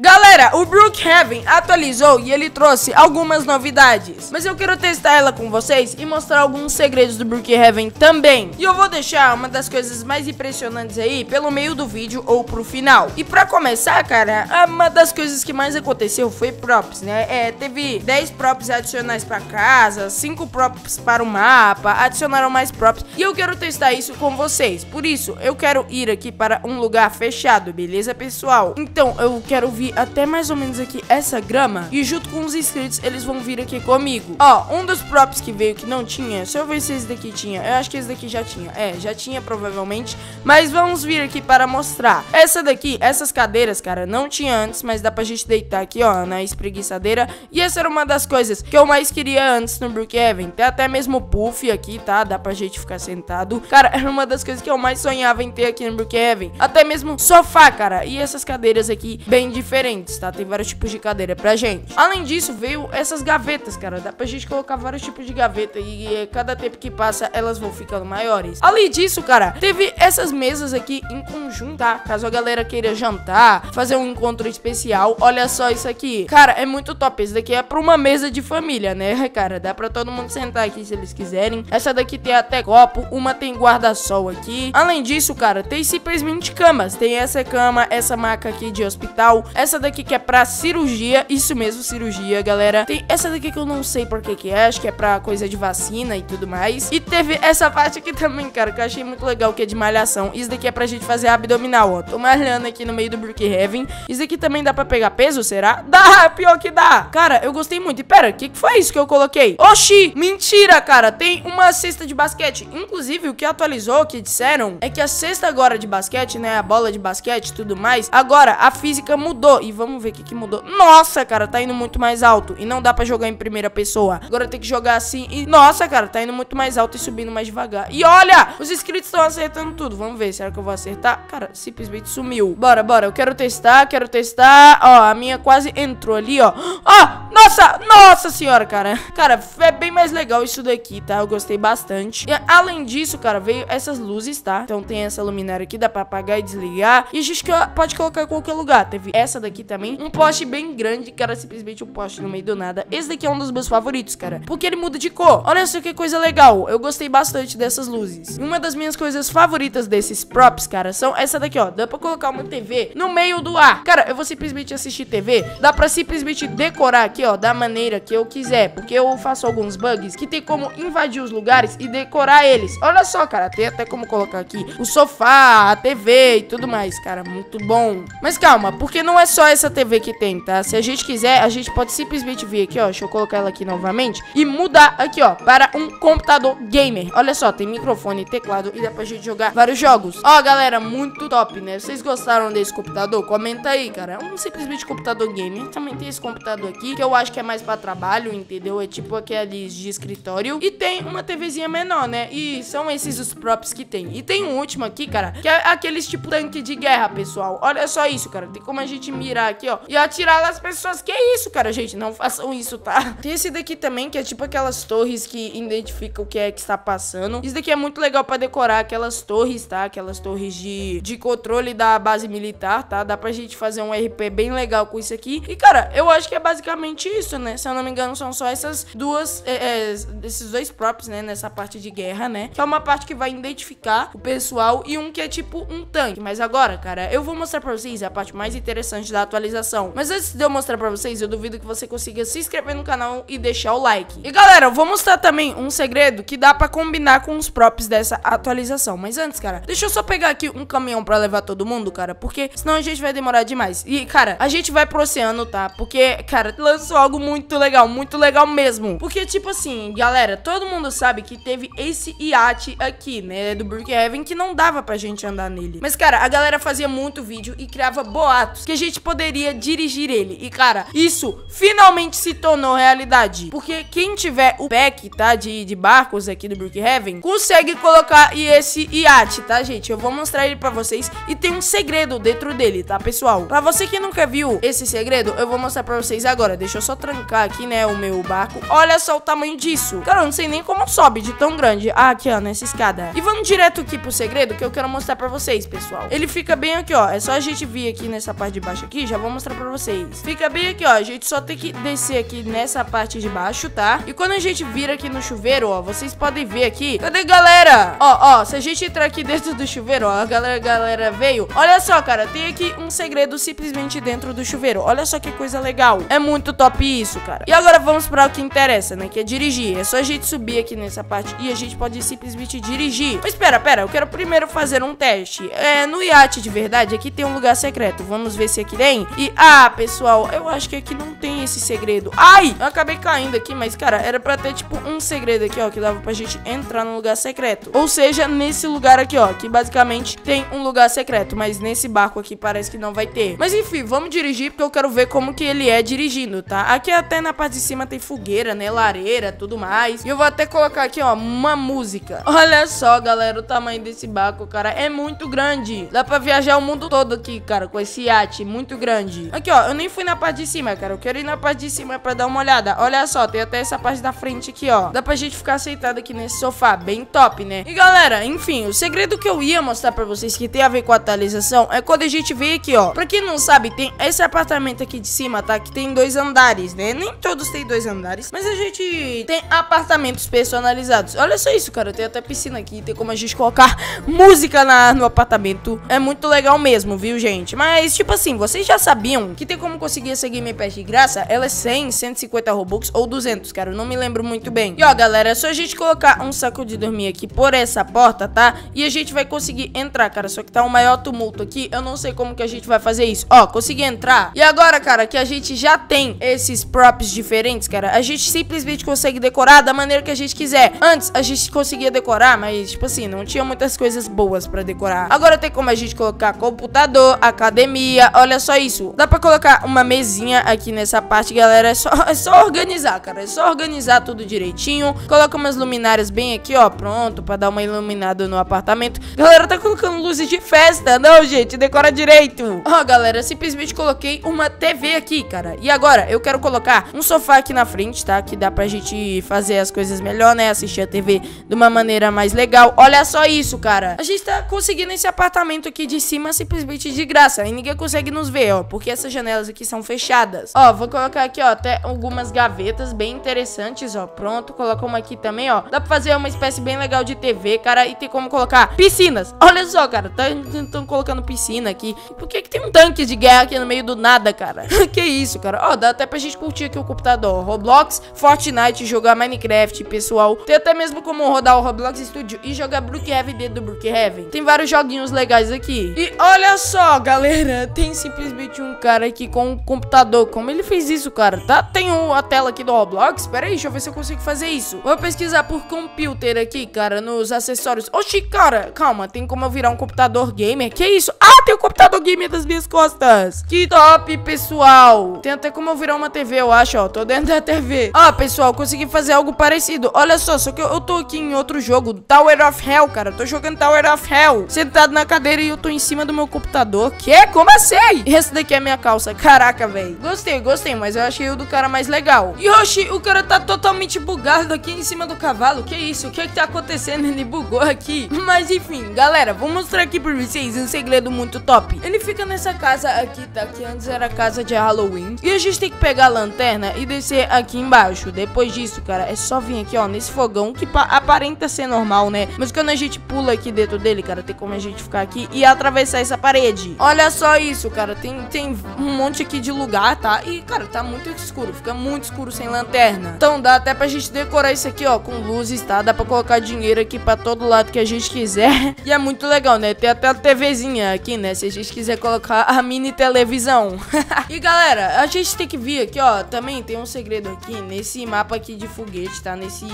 Galera, o Brookhaven atualizou e ele trouxe algumas novidades. Mas eu quero testar ela com vocês e mostrar alguns segredos do Brookhaven também. E eu vou deixar uma das coisas mais impressionantes aí pelo meio do vídeo ou pro final. E pra começar, cara, uma das coisas que mais aconteceu foi props, né? É, teve 10 props adicionais pra casa, 5 props para o mapa, adicionaram mais props. E eu quero testar isso com vocês. Por isso, eu quero ir aqui para um lugar fechado, beleza, pessoal? Então, eu quero vir até mais ou menos aqui essa grama e junto com os inscritos eles vão vir aqui comigo. Ó, um dos props que veio que não tinha, se eu ver se esse daqui tinha, eu acho que esse daqui já tinha. É, já tinha provavelmente, mas vamos vir aqui para mostrar. Essa daqui, essas cadeiras, cara, não tinha antes, mas dá pra gente deitar aqui, ó, na espreguiçadeira. E essa era uma das coisas que eu mais queria antes no Brookhaven. Tem até mesmo puff aqui, tá? Dá pra gente ficar sentado. Cara, era uma das coisas que eu mais sonhava em ter aqui no Brookhaven. Até mesmo sofá, cara. E essas cadeiras aqui bem diferentes diferentes, tá? Tem vários tipos de cadeira pra gente. Além disso, veio essas gavetas, cara. Dá pra gente colocar vários tipos de gaveta e, e cada tempo que passa, elas vão ficando maiores. Além disso, cara, teve essas mesas aqui em conjunto, tá? Caso a galera queira jantar, fazer um encontro especial, olha só isso aqui. Cara, é muito top. Esse daqui é pra uma mesa de família, né, cara? Dá pra todo mundo sentar aqui se eles quiserem. Essa daqui tem até copo, uma tem guarda-sol aqui. Além disso, cara, tem simplesmente camas. Tem essa cama, essa maca aqui de hospital, essa daqui que é pra cirurgia, isso mesmo, cirurgia, galera. Tem essa daqui que eu não sei por que que é, acho que é pra coisa de vacina e tudo mais. E teve essa parte aqui também, cara, que eu achei muito legal, que é de malhação. Isso daqui é pra gente fazer abdominal, ó. Tô malhando aqui no meio do Brookhaven. Isso daqui também dá pra pegar peso, será? Dá, pior que dá. Cara, eu gostei muito. E pera, o que, que foi isso que eu coloquei? Oxi, mentira, cara. Tem uma cesta de basquete. Inclusive, o que atualizou, que disseram, é que a cesta agora de basquete, né, a bola de basquete e tudo mais, agora a física mudou mudou. E vamos ver o que, que mudou. Nossa, cara, tá indo muito mais alto. E não dá pra jogar em primeira pessoa. Agora tem que jogar assim. E, nossa, cara, tá indo muito mais alto e subindo mais devagar. E olha, os inscritos estão acertando tudo. Vamos ver, será que eu vou acertar? Cara, simplesmente sumiu. Bora, bora. Eu quero testar, quero testar. Ó, a minha quase entrou ali, ó. Ó, nossa, nossa senhora, cara. Cara, é bem mais legal isso daqui, tá? Eu gostei bastante. E além disso, cara, veio essas luzes, tá? Então tem essa luminária aqui, dá pra apagar e desligar. E a gente pode colocar em qualquer lugar. Teve essa daqui também. Um poste bem grande, era simplesmente um poste no meio do nada. Esse daqui é um dos meus favoritos, cara. Porque ele muda de cor. Olha só que coisa legal. Eu gostei bastante dessas luzes. Uma das minhas coisas favoritas desses props, cara, são essa daqui, ó. Dá pra colocar uma TV no meio do ar. Cara, eu vou simplesmente assistir TV. Dá pra simplesmente decorar aqui, ó, da maneira que eu quiser. Porque eu faço alguns bugs que tem como invadir os lugares e decorar eles. Olha só, cara. Tem até como colocar aqui o sofá, a TV e tudo mais, cara. Muito bom. Mas calma, porque não é só essa TV que tem, tá? Se a gente quiser, a gente pode simplesmente vir aqui, ó. Deixa eu colocar ela aqui novamente. E mudar aqui, ó, para um computador gamer. Olha só, tem microfone, teclado e dá pra gente jogar vários jogos. Ó, galera, muito top, né? Vocês gostaram desse computador? Comenta aí, cara. É um simplesmente computador gamer. Também tem esse computador aqui, que eu acho que é mais pra trabalho, entendeu? É tipo aqueles de escritório. E tem uma TVzinha menor, né? E são esses os props que tem. E tem um último aqui, cara, que é aqueles tipo tanque de guerra, pessoal. Olha só isso, cara. Tem como a gente mirar aqui ó, e atirar nas pessoas. Que isso, cara, gente? Não façam isso, tá? Tem esse daqui também, que é tipo aquelas torres que identificam o que é que está passando. Isso daqui é muito legal pra decorar aquelas torres, tá? Aquelas torres de, de controle da base militar, tá? Dá pra gente fazer um RP bem legal com isso aqui. E, cara, eu acho que é basicamente isso, né? Se eu não me engano, são só essas duas, é, é, esses dois props, né? Nessa parte de guerra, né? Que é uma parte que vai identificar o pessoal e um que é tipo um tanque. Mas agora, cara, eu vou mostrar pra vocês a parte mais interessante da atualização. Mas antes de eu mostrar pra vocês, eu duvido que você consiga se inscrever no canal e deixar o like. E galera, eu vou mostrar também um segredo que dá pra combinar com os props dessa atualização. Mas antes, cara, deixa eu só pegar aqui um caminhão pra levar todo mundo, cara, porque senão a gente vai demorar demais. E, cara, a gente vai pro oceano, tá? Porque, cara, lançou algo muito legal, muito legal mesmo. Porque, tipo assim, galera, todo mundo sabe que teve esse iate aqui, né, do Brookhaven, que não dava pra gente andar nele. Mas, cara, a galera fazia muito vídeo e criava boatos que a gente poderia poderia dirigir ele. E, cara, isso finalmente se tornou realidade. Porque quem tiver o pack, tá, de, de barcos aqui do Brookhaven, consegue colocar esse iate, tá, gente? Eu vou mostrar ele pra vocês. E tem um segredo dentro dele, tá, pessoal? Pra você que nunca viu esse segredo, eu vou mostrar pra vocês agora. Deixa eu só trancar aqui, né, o meu barco. Olha só o tamanho disso. Cara, eu não sei nem como sobe de tão grande. Ah, aqui, ó, nessa escada. E vamos direto aqui pro segredo que eu quero mostrar pra vocês, pessoal. Ele fica bem aqui, ó. É só a gente vir aqui nessa parte de baixo aqui, já vou mostrar pra vocês. Fica bem aqui, ó. A gente só tem que descer aqui nessa parte de baixo, tá? E quando a gente vira aqui no chuveiro, ó, vocês podem ver aqui. Cadê galera? Ó, ó, se a gente entrar aqui dentro do chuveiro, ó, a galera, galera veio. Olha só, cara, tem aqui um segredo simplesmente dentro do chuveiro. Olha só que coisa legal. É muito top isso, cara. E agora vamos para o que interessa, né? Que é dirigir. É só a gente subir aqui nessa parte e a gente pode simplesmente dirigir. Mas espera, pera, eu quero primeiro fazer um teste. É, no iate de verdade, aqui tem um lugar secreto. Vamos ver se aqui tem. E, ah, pessoal, eu acho que aqui não tem esse segredo. Ai, eu acabei caindo aqui, mas, cara, era pra ter, tipo, um segredo aqui, ó, que dava pra gente entrar no lugar secreto. Ou seja, nesse lugar aqui, ó, que basicamente tem um lugar secreto, mas nesse barco aqui parece que não vai ter. Mas, enfim, vamos dirigir porque eu quero ver como que ele é dirigindo, tá? Aqui até na parte de cima tem fogueira, né, lareira, tudo mais. E eu vou até colocar aqui, ó, uma música. Olha só, galera, o tamanho desse barco, cara, é muito grande. Dá pra viajar o mundo todo aqui, cara, com esse iate muito grande. Aqui, ó, eu nem fui na parte de cima, cara. Eu quero ir na parte de cima pra dar uma olhada. Olha só, tem até essa parte da frente aqui, ó. Dá pra gente ficar sentado aqui nesse sofá, bem top, né? E galera, enfim, o segredo que eu ia mostrar pra vocês que tem a ver com a atualização é quando a gente vem aqui, ó. Pra quem não sabe, tem esse apartamento aqui de cima, tá? Que tem dois andares, né? Nem todos têm dois andares, mas a gente tem apartamentos personalizados. Olha só isso, cara. Tem até piscina aqui, tem como a gente colocar música na, no apartamento. É muito legal mesmo, viu, gente? Mas, tipo assim, vocês já sabiam que tem como conseguir essa Game Pass de graça? Ela é 100, 150 Robux ou 200, cara. Eu não me lembro muito bem. E ó, galera, é só a gente colocar um saco de dormir aqui por essa porta, tá? E a gente vai conseguir entrar, cara. Só que tá um maior tumulto aqui. Eu não sei como que a gente vai fazer isso. Ó, consegui entrar. E agora, cara, que a gente já tem esses props diferentes, cara, a gente simplesmente consegue decorar da maneira que a gente quiser. Antes, a gente conseguia decorar, mas, tipo assim, não tinha muitas coisas boas pra decorar. Agora tem como a gente colocar computador, academia, olha só isso. Dá pra colocar uma mesinha aqui nessa parte, galera. É só, é só organizar, cara. É só organizar tudo direitinho. Coloca umas luminárias bem aqui, ó. Pronto, pra dar uma iluminada no apartamento. Galera, tá colocando luzes de festa. Não, gente, decora direito. Ó, galera, simplesmente coloquei uma TV aqui, cara. E agora, eu quero colocar um sofá aqui na frente, tá? Que dá pra gente fazer as coisas melhor, né? Assistir a TV de uma maneira mais legal. Olha só isso, cara. A gente tá conseguindo esse apartamento aqui de cima simplesmente de graça. E ninguém consegue nos ver, ó. Porque essas janelas aqui são fechadas. Ó, vou colocar aqui, ó, até algumas gavetas bem interessantes, ó. Pronto, coloca uma aqui também, ó. Dá pra fazer uma espécie bem legal de TV, cara. E tem como colocar piscinas. Olha só, cara. Estão colocando piscina aqui. Por que, que tem um tanque de guerra aqui no meio do nada, cara? que isso, cara? Ó, dá até pra gente curtir aqui o computador. Roblox, Fortnite, jogar Minecraft, pessoal. Tem até mesmo como rodar o Roblox Studio e jogar Brookhaven dentro do Brookhaven. Tem vários joguinhos legais aqui. E olha só, galera. Tem simplesmente um cara aqui com um computador. Como ele fez isso, cara? Tá? Tem a tela aqui do Roblox. Pera aí, deixa eu ver se eu consigo fazer isso. Vou pesquisar por computer aqui, cara, nos acessórios. Oxi, cara, calma. Tem como eu virar um computador gamer? Que isso? Ah, tem um computador gamer das minhas costas. Que top, pessoal. Tem até como eu virar uma TV, eu acho, ó. Tô dentro da TV. Ah, pessoal, consegui fazer algo parecido. Olha só, só que eu, eu tô aqui em outro jogo, Tower of Hell, cara. Tô jogando Tower of Hell. Sentado na cadeira e eu tô em cima do meu computador. Que? Como assim? Esse daqui é minha calça. Caraca, velho. Gostei, gostei, mas eu achei o do cara mais legal. Yoshi, o cara tá totalmente bugado aqui em cima do cavalo. Que isso? O que é que tá acontecendo? Ele bugou aqui. Mas enfim, galera, vou mostrar aqui pra vocês um segredo muito top. Ele fica nessa casa aqui, tá? Que antes era casa de Halloween. E a gente tem que pegar a lanterna e descer aqui embaixo. Depois disso, cara, é só vir aqui, ó, nesse fogão que aparenta ser normal, né? Mas quando a gente pula aqui dentro dele, cara, tem como a gente ficar aqui e atravessar essa parede. Olha só isso, cara. Tem, tem um monte aqui de lugar, tá? E, cara, tá muito escuro. Fica muito escuro sem lanterna. Então dá até pra gente decorar isso aqui, ó, com luzes, tá? Dá pra colocar dinheiro aqui pra todo lado que a gente quiser. E é muito legal, né? Tem até a TVzinha aqui, né? Se a gente quiser colocar a mini televisão. e, galera, a gente tem que vir aqui, ó. Também tem um segredo aqui nesse mapa aqui de foguete, tá? Nesse...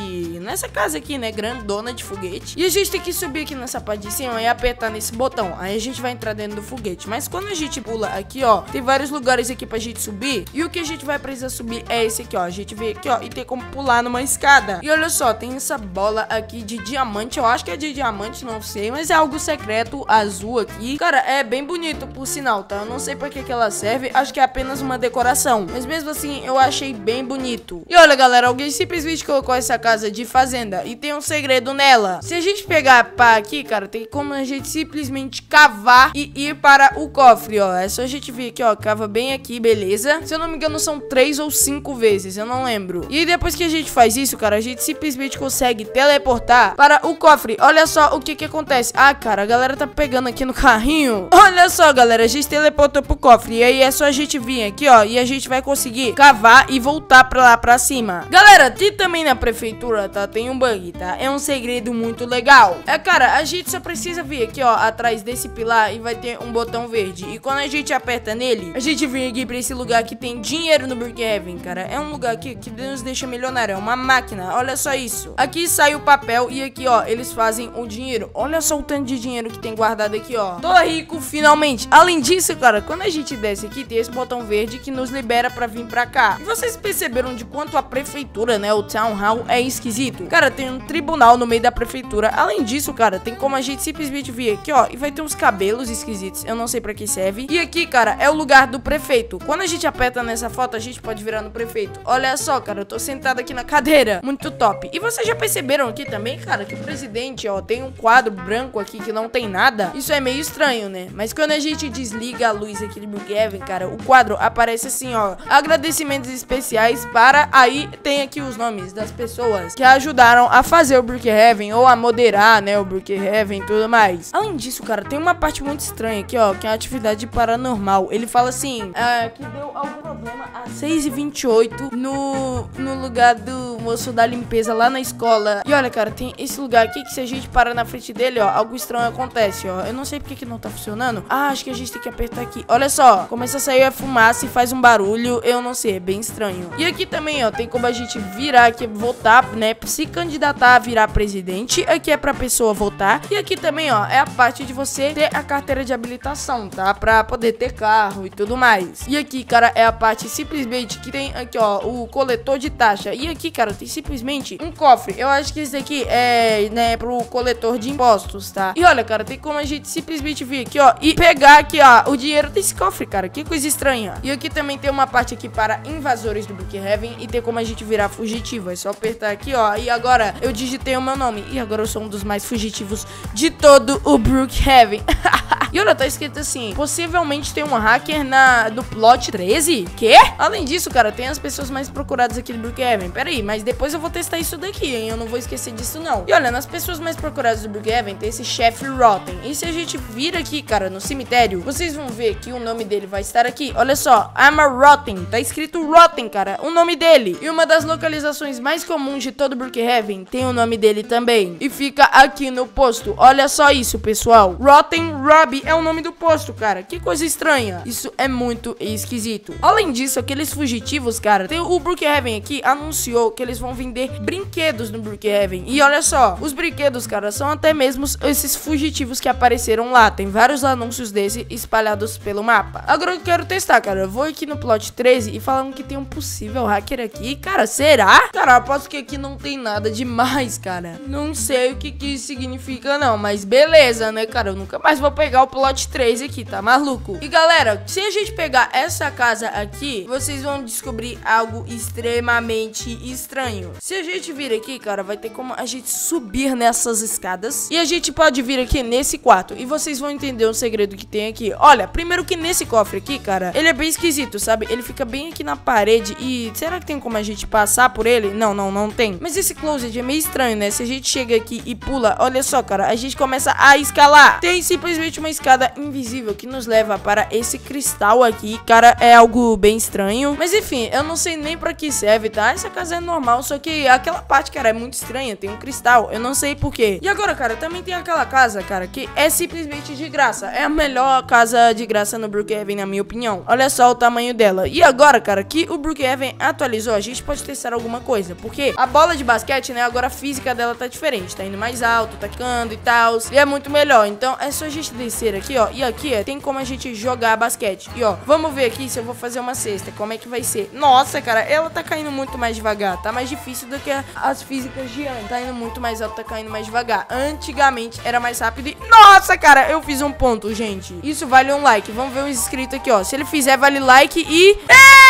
Nessa casa aqui, né? Grandona de foguete. E a gente tem que subir aqui nessa parte de cima e apertar nesse botão. Aí a gente vai entrar dentro do foguete. Mas quando a gente pula aqui, ó, tem vários lugares aqui pra gente subir. E o que a gente vai precisar subir é esse aqui, ó. A gente vê aqui, ó, e tem como pular numa escada. E olha só, tem essa bola aqui de diamante. Eu acho que é de diamante, não sei. Mas é algo secreto azul aqui. Cara, é bem bonito, por sinal, tá? Eu não sei pra que, que ela serve. Acho que é apenas uma decoração. Mas mesmo assim, eu achei bem bonito. E olha, galera, alguém simplesmente colocou essa casa de fazenda. E tem um segredo nela. Se a gente pegar pá aqui, cara, tem como a gente simplesmente cavar e ir para o cofre, ó. É só só a gente vir aqui, ó, cava bem aqui, beleza? Se eu não me engano, são três ou cinco vezes, eu não lembro. E depois que a gente faz isso, cara, a gente simplesmente consegue teleportar para o cofre. Olha só o que que acontece. Ah, cara, a galera tá pegando aqui no carrinho. Olha só, galera, a gente teleportou pro cofre. E aí é só a gente vir aqui, ó, e a gente vai conseguir cavar e voltar pra lá pra cima. Galera, aqui também na prefeitura, tá, tem um bug, tá? É um segredo muito legal. É, cara, a gente só precisa vir aqui, ó, atrás desse pilar e vai ter um botão verde. E quando a gente aperta nele, a gente vem aqui pra esse lugar que tem dinheiro no Brookhaven, cara. É um lugar que, que nos deixa milionário, é uma máquina. Olha só isso. Aqui sai o papel e aqui, ó, eles fazem o dinheiro. Olha só o tanto de dinheiro que tem guardado aqui, ó. Tô rico, finalmente. Além disso, cara, quando a gente desce aqui, tem esse botão verde que nos libera pra vir pra cá. E vocês perceberam de quanto a prefeitura, né, o Town Hall é esquisito? Cara, tem um tribunal no meio da prefeitura. Além disso, cara, tem como a gente simplesmente vir aqui, ó, e vai ter uns cabelos esquisitos. Eu não sei pra que serve. E aqui, cara, é o lugar do prefeito. Quando a gente aperta nessa foto, a gente pode virar no prefeito. Olha só, cara, eu tô sentado aqui na cadeira. Muito top. E vocês já perceberam aqui também, cara, que o presidente, ó, tem um quadro branco aqui que não tem nada? Isso é meio estranho, né? Mas quando a gente desliga a luz aqui do Brookhaven, cara, o quadro aparece assim, ó, agradecimentos especiais para... Aí tem aqui os nomes das pessoas que ajudaram a fazer o Brookhaven ou a moderar, né, o Brookhaven e tudo mais. Além disso, cara, tem uma parte muito estranha aqui, ó, que é a atividade paranormal. Ele fala assim, é, que deu algum problema às 6h28 no, no lugar do moço da limpeza lá na escola. E olha, cara, tem esse lugar aqui que se a gente parar na frente dele, ó, algo estranho acontece, ó. Eu não sei porque que não tá funcionando. Ah, acho que a gente tem que apertar aqui. Olha só, começa a sair a fumaça e faz um barulho, eu não sei, é bem estranho. E aqui também, ó, tem como a gente virar aqui, votar, né, se candidatar a virar presidente. Aqui é pra pessoa votar. E aqui também, ó, é a parte de você ter a carteira de habilitação, tá? Pra poder ter carro e tudo mais. E aqui, cara, é a parte simplesmente que tem aqui, ó, o coletor de taxa. E aqui, cara, tem simplesmente um cofre. Eu acho que esse aqui é, né, pro coletor de impostos, tá? E olha, cara, tem como a gente simplesmente vir aqui, ó, e pegar aqui, ó, o dinheiro desse cofre, cara. Que coisa estranha. E aqui também tem uma parte aqui para invasores do Brookhaven e tem como a gente virar fugitivo. É só apertar aqui, ó, e agora eu digitei o meu nome. E agora eu sou um dos mais fugitivos de todo o Brookhaven. E olha, tá escrito assim: possivelmente tem um hacker na do plot 13? Quê? Além disso, cara, tem as pessoas mais procuradas aqui do Brookhaven. Pera aí, mas depois eu vou testar isso daqui, hein? Eu não vou esquecer disso, não. E olha, nas pessoas mais procuradas do Brookhaven tem esse chefe Rotten. E se a gente vir aqui, cara, no cemitério, vocês vão ver que o nome dele vai estar aqui. Olha só, I'm a Rotten. Tá escrito Rotten, cara, o nome dele. E uma das localizações mais comuns de todo Brookhaven tem o nome dele também. E fica aqui no posto. Olha só isso, pessoal. Rotten Robbie é o nome do posto, cara. Que coisa estranha. Isso é muito esquisito. Além disso, aqueles fugitivos, cara, tem o Brookhaven aqui anunciou que eles vão vender brinquedos no Brookhaven. E olha só, os brinquedos, cara, são até mesmo esses fugitivos que apareceram lá. Tem vários anúncios desse espalhados pelo mapa. Agora eu quero testar, cara. Eu vou aqui no plot 13 e falando que tem um possível hacker aqui. Cara, será? Cara, aposto que aqui não tem nada demais, cara. Não sei o que que isso significa, não. Mas beleza, né, cara? Eu nunca mais vou pegar o plot 13 aqui, tá maluco? E galera, se a gente pegar essa casa aqui, vocês vão descobrir algo extremamente estranho. Se a gente vir aqui, cara, vai ter como a gente subir nessas escadas. E a gente pode vir aqui nesse quarto. E vocês vão entender o segredo que tem aqui. Olha, primeiro que nesse cofre aqui, cara, ele é bem esquisito, sabe? Ele fica bem aqui na parede. E será que tem como a gente passar por ele? Não, não, não tem. Mas esse closet é meio estranho, né? Se a gente chega aqui e pula, olha só, cara, a gente começa a escalar. Tem simplesmente uma escada invisível que nos leva para esse cristal aqui. Cara, é algo bem estranho. Mas enfim, eu não sei nem pra que serve, tá? Essa casa é normal, só que aquela parte, cara, é muito estranha. Tem um cristal, eu não sei porquê. E agora, cara, também tem aquela casa, cara, que é simplesmente de graça. É a melhor casa de graça no Brookhaven, na minha opinião. Olha só o tamanho dela. E agora, cara, que o Brookhaven atualizou, a gente pode testar alguma coisa. Porque a bola de basquete, né, agora a física dela tá diferente. Tá indo mais alto, tá ficando e tal. E é muito melhor. Então é só a gente descer aqui, ó. E aqui, ó, tem como a gente jogar basquete. E ó, vamos ver aqui se eu vou fazer uma cesta. Como é que vai ser? Nossa, cara, ela tá caindo muito mais devagar. Tá mais difícil do que as físicas de antes. Tá indo muito mais alto, tá caindo mais devagar. Antigamente era mais rápido e... Nossa, cara, eu fiz um ponto, gente. Isso vale um like. Vamos ver os inscritos aqui, ó. Se ele fizer, vale like e...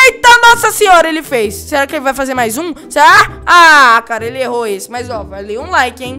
Eita, nossa senhora, ele fez. Será que ele vai fazer mais um? Será? Ah, cara, ele errou esse. Mas, ó, vale um like, hein?